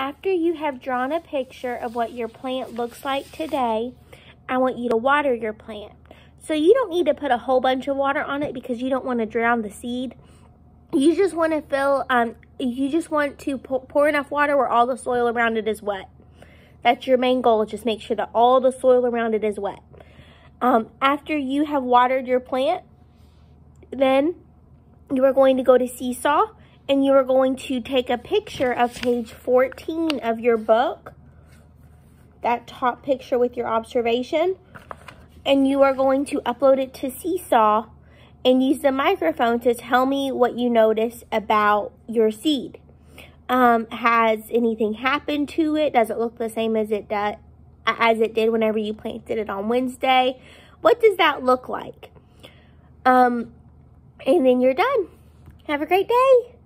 after you have drawn a picture of what your plant looks like today, I want you to water your plant. So you don't need to put a whole bunch of water on it because you don't want to drown the seed. You just want to fill, um, you just want to pour, enough water where all the soil around it is wet. That's your main goal, just make sure that all the soil around it is wet. Um, after you have watered your plant, then you are going to go to Seesaw and you are going to take a picture of page 14 of your book, that top picture with your observation, and you are going to upload it to Seesaw and use the microphone to tell me what you notice about your seed. Um, has anything happened to it? Does it look the same as it does, as it did whenever you planted it on Wednesday? What does that look like? Um, and then you're done. Have a great day.